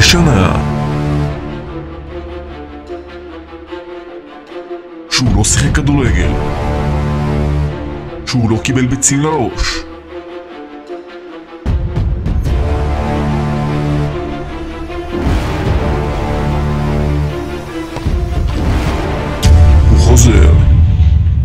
שנה. שהוא לא שיחק כדורגל. שהוא לא קיבל ביצים לראש.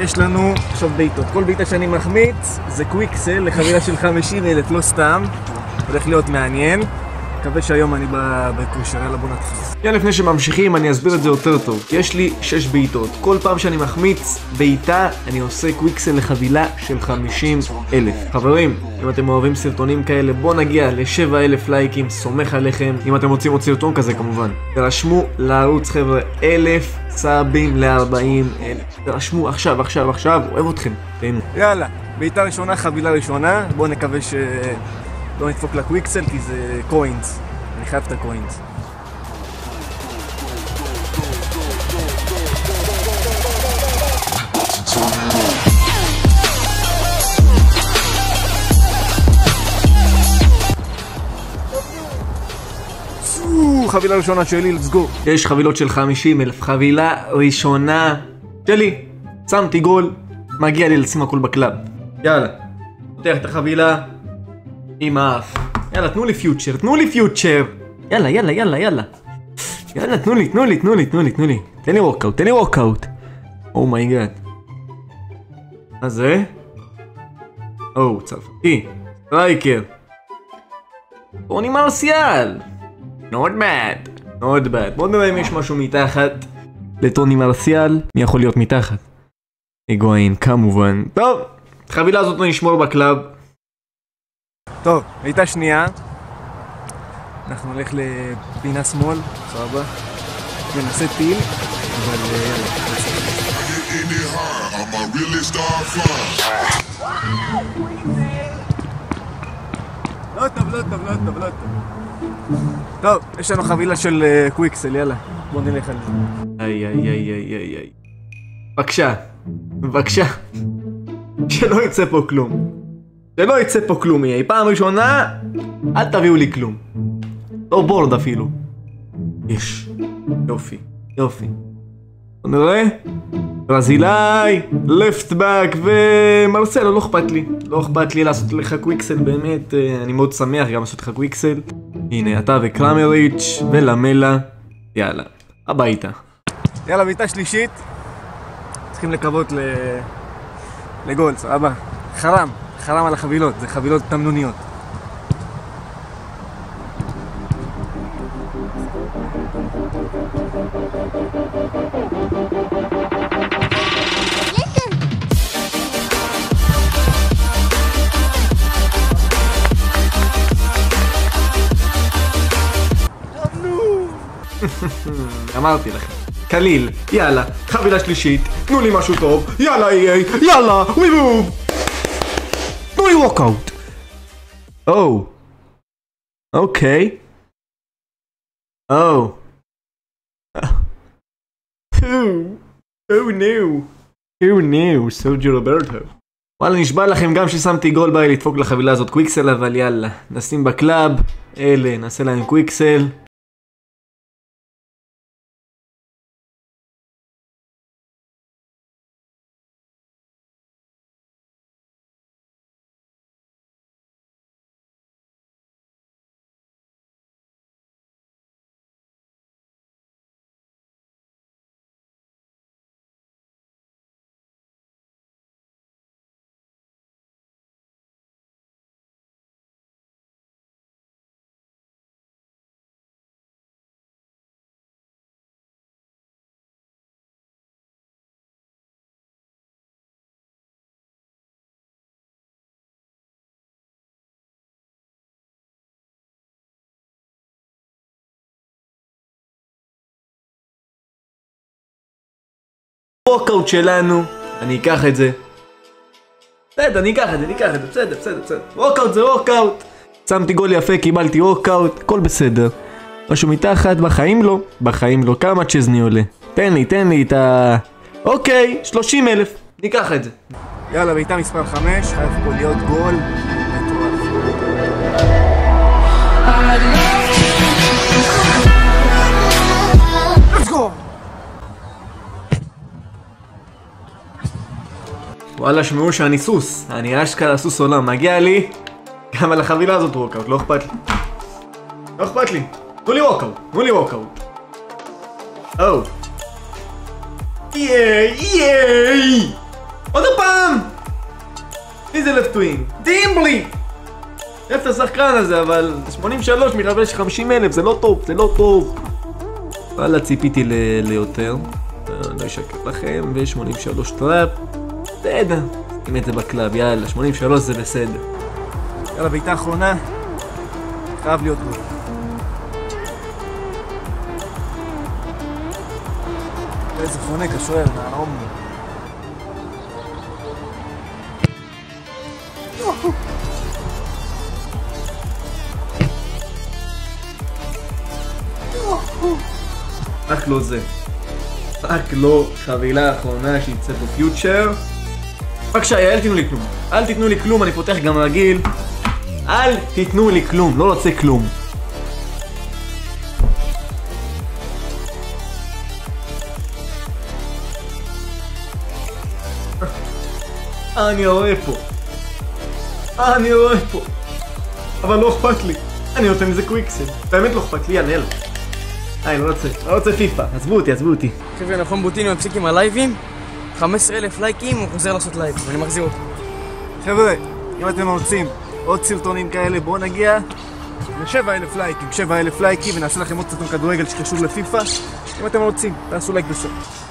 יש לנו עכשיו בעיטות. כל בעיטה שאני מחמיץ זה קוויקסל לחבילה של 50 אלף, לא סתם. הולך להיות מעניין. מקווה שהיום אני בכושר, יאללה בוא נתחיל. כן, לפני שממשיכים אני אסביר את זה יותר טוב. יש לי 6 בעיטות. כל פעם שאני מחמיץ בעיטה, אני עושה קוויקסל לחבילה של 50 אלף. חברים, אם אתם אוהבים סרטונים כאלה, בואו נגיע ל-7 אלף לייקים, סומך עליכם. אם אתם רוצים עוד סרטון כזה כמובן. תרשמו לערוץ חבר'ה, אלף סאבים ל-40 אלף. תרשמו עכשיו, עכשיו, עכשיו, אוהב אתכם. תהנו. יאללה, בעיטה ראשונה, חבילה ראשונה. בואו נקווה ש... לא נדפוק לקוויקסל כי זה קוינס. אני חייב את הקוינס. חבילה ראשונה שלי, let's go. יש חבילות של 50 אלף, חבילה ראשונה שלי. שמתי גול, מגיע לי לשים הכל ב club. יאללה, פותח את החבילה עם האף. יאללה, תנו לי future, תנו לי future. יאללה, יאללה, יאללה, יאללה. יאללה, תנו לי, תנו לי, תנו לי, תנו לי, תנו לי. תן לי walkout, תן לי walkout. oh my god. מה זה? או, צרפתי. striker. טוני מרסיאל. Not bad. Not bad. בוא נראה אם יש משהו מתחת לטוני מרסיאל. מי יכול להיות מתחת? היגואין, כמובן. טוב, את החבילה הזאת נשמור ב club. טוב, בעיטה שנייה. אנחנו נלך לפינה שמאל, סבבה. ננסה טיל, אבל יאללה. לא טוב, לא טוב, לא טוב, לא טוב. טוב, יש לנו חבילה של אה, קוויקסל, יאללה. בוא נלך על זה. איי איי איי איי איי איי. בבקשה, בבקשה. שלא יצא פה כלום. שלא יצא פה כלום יהיה. פעם ראשונה, אל תביאו לי כלום. לא בורד אפילו. יש. יופי, יופי. נראה. ברזילאי, לפט באק ומרסלו, לא אכפת לי. לא אכפת לי לעשות לך קוויקסל באמת, אה, אני מאוד שמח גם לעשות לך קוויקסל. הנה, אתה וקרמריץ' ולמלה. יאללה, הביתה. יאללה, בעיטה שלישית. צריכים לקוות ל... לגול, סבבה. חרם, חרם על החבילות, זה חבילות תמנוניות. אמרתי לכם. קליל, יאללה, חבילה שלישית, תנו לי משהו טוב, יאללה איי, יאללה, we move! תנו לי walkout! או. אוקיי. או. Oh no. Oh no, סרג'י רוברטו. וואלה, נשבע לכם גם ששמתי גול בא לדפוק לחבילה הזאת quick sell, אבל יאללה. נשים ב club, אלה, נעשה להם קוויקסל. ה walkout שלנו, אני אקח את זה. בסדר, אני אקח את זה, אני אקח את זה, בסדר, בסדר, בסדר. walkout זה walkout. שמתי גול יפה, קיבלתי walkout, הכל בסדר. משהו מתחת, בחיים לא, בחיים לא. כמה צ'זני עולה? תן לי, תן לי את ה... אוקיי, 30 אלף, ניקח את זה. יאללה, בעיטה מספר 5, חייב פה להיות גול. מטורף. וואלה, שמעו שאני סוס. אני אשכרה סוס עולם. מגיע לי גם על החבילה הזאת walkout, לא אכפת לי. לא אכפת לי. תנו לי walkout, תנו לי walkout. או. ייי, ייי! עוד פעם! מי זה left wing? דימבלי! אוהב את השחקן הזה, אבל 83 מחבר של 50 אלף, זה לא טוב, זה לא טוב. וואלה, ציפיתי ליותר. אה, לא אשקר לכם, ו-83 טראפ. בסדר, שים את זה ב club, יאללה, 83 זה בסדר. יאללה, בעיטה אחרונה. חייב להיות גול. איזה חונק השוער, נערום. רק לא זה. רק לא חבילה אחרונה שיצא פה פיוטשר. בבקשה, אל תיתנו לי כלום. אל תיתנו לי כלום, אני פותח גם רגיל. אל תיתנו לי כלום, לא רוצה כלום. אני רואה פה. אני רואה פה. אבל לא אכפת לי. אני נותן לזה quick sell. באמת לא אכפת לי, יאללה, אני לא רוצה, לא רוצה פיפא. עזבו אותי, עזבו אותי. חבר'ה, נכון בוטיני מפסיק עם הלייבים? 15,000 לייקים, הוא חוזר לעשות לייב, ואני מחזיר אותו. חבר'ה, אם אתם רוצים עוד סרטונים כאלה, בואו נגיע ל-7,000 לייקים, 7,000 לייקים, ונעשה לכם עוד סרטון כדורגל שקשור לפיפא. אם אתם רוצים, תעשו לייק בסוף.